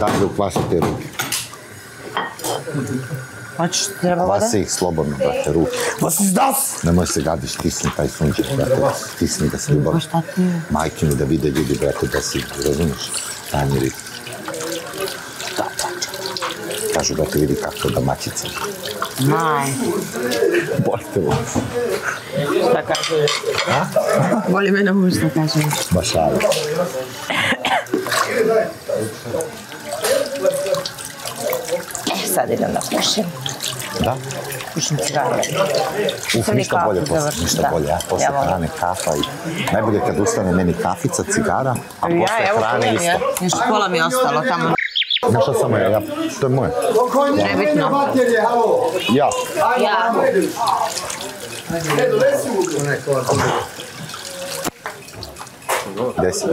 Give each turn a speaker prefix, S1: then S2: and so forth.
S1: Daj da ukvasim te ruke.
S2: Hoćeš treba?
S1: Kvasi ih slobodno, brate, ruke.
S2: Was ist das?
S1: Nemoj se gadiš, stisni taj sunđer, brate. Stisni ga s ljubav.
S2: Pa šta ti je?
S1: Majke mi da vide ljudi, brate, da si, razumiješ? Daj mi ritam. Kažu da te vidi kako domaćica.
S2: Maj.
S1: Bolite vas.
S2: Šta kaže? Voli mene muž šta kaže.
S1: Baš ali.
S2: E, sad idem da pušim.
S1: Da?
S2: Pušim cigare.
S1: Uf,
S2: Sam
S1: ništa bolje, posle,
S2: završim,
S1: ništa
S2: da.
S1: bolje. Ja posle
S2: Ja
S1: hrane kafa i najbolje kad ustane meni kafica, cigara, a posle
S2: Ja, evo
S1: hrane
S2: pijem, ja.
S1: isto.
S2: Još pola mi je ostalo tamo.
S1: Znaš šta samo ja, to je moje.
S2: Nebitno.
S1: Ja.
S2: Ja.
S1: Deset.